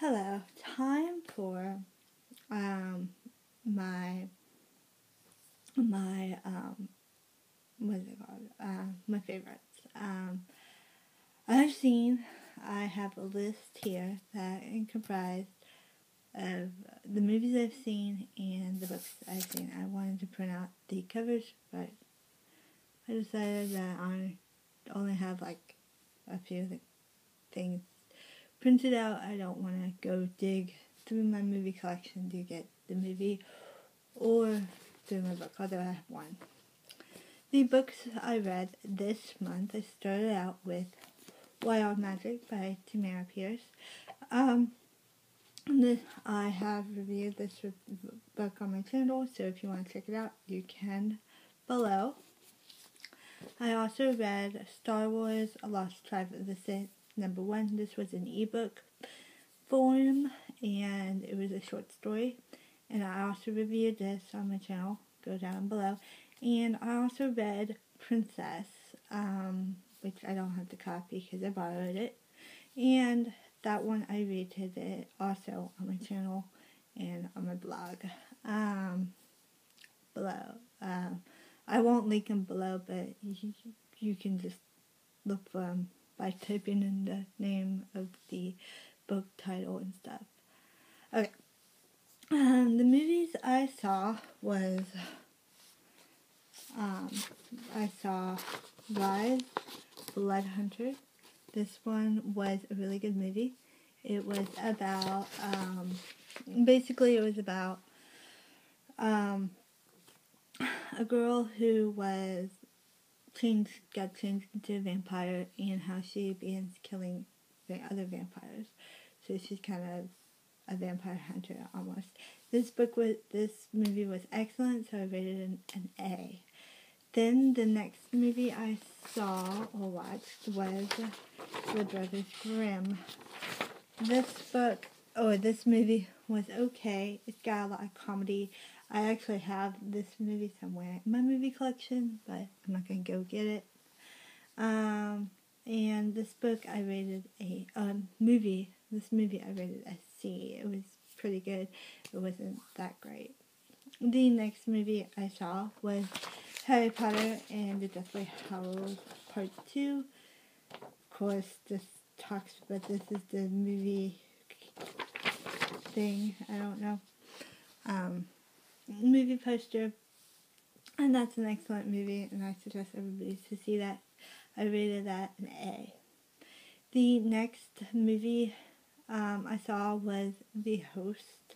Hello, time for um my my um what is it called? Um my favorites. Um I've seen I have a list here that comprised of the movies I've seen and the books I've seen. I wanted to print out the covers, but I decided that I only have like a few things printed out. I don't want to go dig through my movie collection to get the movie or through my book, although I have one. The books I read this month, I started out with Wild Magic by Tamora Pierce. Um, this, I have reviewed this book on my channel, so if you want to check it out, you can below. I also read Star Wars A Lost Tribe of the Sith number one. This was an ebook form and it was a short story. And I also reviewed this on my channel. Go down below. And I also read Princess, um, which I don't have the copy because I borrowed it. And that one I rated it also on my channel and on my blog. Um, below. Um, I won't link them below, but you, you can just look for them by typing in the name of the book title and stuff. Okay. Um, the movies I saw was um, I saw Rise, Blood Hunter. This one was a really good movie. It was about um, basically it was about um, a girl who was changed, got changed into a vampire and how she begins killing the other vampires. So she's kind of a vampire hunter almost. This book was, this movie was excellent, so I rated an, an A. Then the next movie I saw or watched was The Brothers Grimm. This book, or this movie was okay. It's got a lot of comedy. I actually have this movie somewhere in my movie collection, but I'm not going to go get it. Um, and this book I rated a um, movie. This movie I rated a C. It was pretty good. It wasn't that great. The next movie I saw was Harry Potter and the Deathly Hallows Part 2. Of course, this talks about this is the movie thing. I don't know. Um, movie poster. And that's an excellent movie, and I suggest everybody to see that. I rated that an A. The next movie um, I saw was The Host.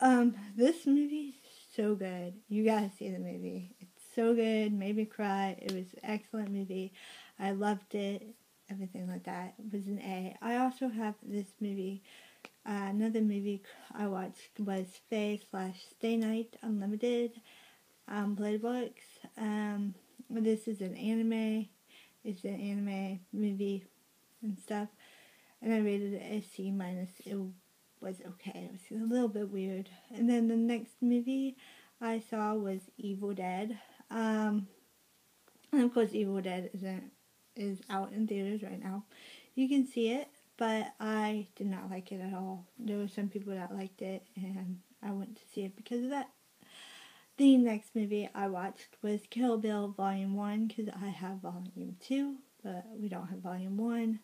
Um, this movie so good. You gotta see the movie. It's so good. Made me cry. It was an excellent movie. I loved it. Everything like that. It was an A. I also have this movie uh, another movie I watched was Fate slash Stay Night Unlimited um, Books. Um, this is an anime. It's an anime movie and stuff. And I rated it a C minus. It was okay. It was a little bit weird. And then the next movie I saw was Evil Dead. Um, and of course, Evil Dead isn't is out in theaters right now. You can see it but I did not like it at all. There were some people that liked it, and I went to see it because of that. The next movie I watched was Kill Bill Volume 1 because I have Volume 2, but we don't have Volume 1.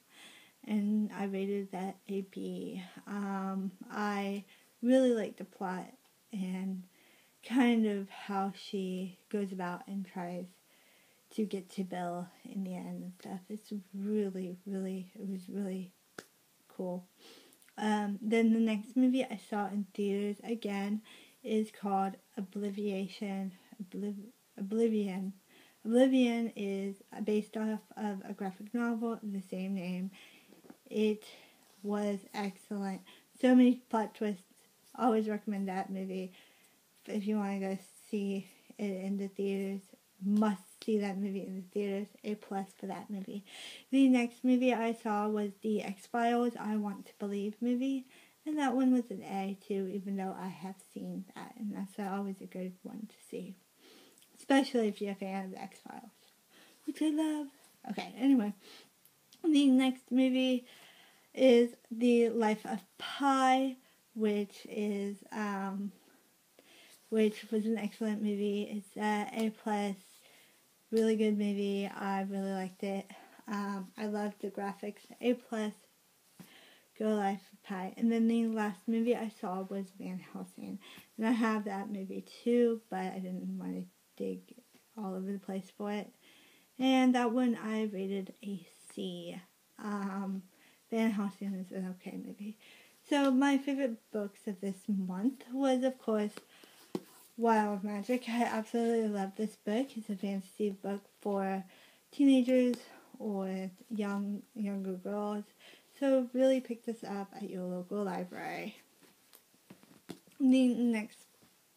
And I rated that a B. Um, I really like the plot and kind of how she goes about and tries to get to Bill in the end and stuff. It's really, really, it was really cool. Um, then the next movie I saw in theaters again is called Obliviation. Obliv- Oblivion. Oblivion is based off of a graphic novel of the same name. It was excellent. So many plot twists. Always recommend that movie. If you want to go see it in the theaters, must see that movie in the theaters. A plus for that movie. The next movie I saw was the X Files I Want to Believe movie. And that one was an A too, even though I have seen that. And that's always a good one to see. Especially if you're a fan of X Files. Which I love. Okay, anyway. The next movie is The Life of Pi, which is um, which was an excellent movie. It's uh, A plus, really good movie. I really liked it. Um, I loved the graphics. A plus. Go Life of Pi. And then the last movie I saw was Van Helsing. And I have that movie too, but I didn't want to dig all over the place for it. And that one I rated a C. Um, Van Helsing is an okay movie. So my favorite books of this month was, of course, Wild Magic. I absolutely love this book. It's a fantasy book for teenagers or young younger girls. So really pick this up at your local library. The next,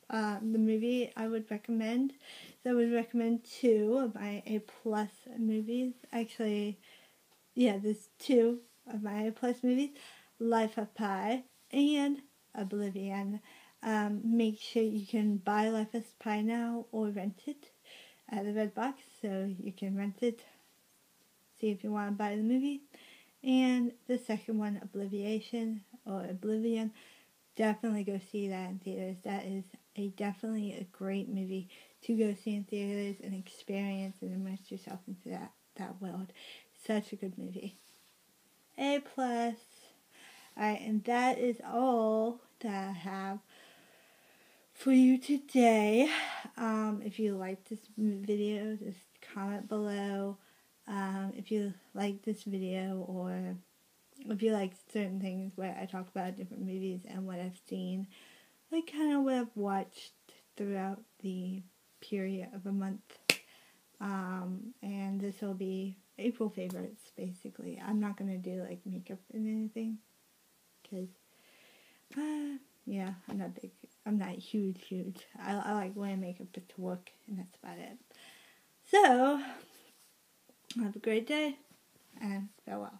uh, the movie I would recommend, so I would recommend two of my A plus movies. Actually, yeah, there's two of my A plus movies: Life of Pi and Oblivion. Um, make sure you can buy Life is Pi now or rent it at the Redbox, so you can rent it. See if you want to buy the movie. And the second one, Obliviation or Oblivion, definitely go see that in theaters. That is a definitely a great movie to go see in theaters and experience and immerse yourself into that, that world. Such a good movie. A plus. Alright, and that is all that I have for you today. Um, if you like this video, just comment below. Um, if you like this video or if you like certain things where I talk about different movies and what I've seen, like kind of what I've watched throughout the period of a month. Um, and this will be April favorites, basically. I'm not going to do like makeup and anything because, uh, yeah, I'm not big. I'm not huge, huge. I, I like wearing makeup to work, and that's about it. So, have a great day, and farewell.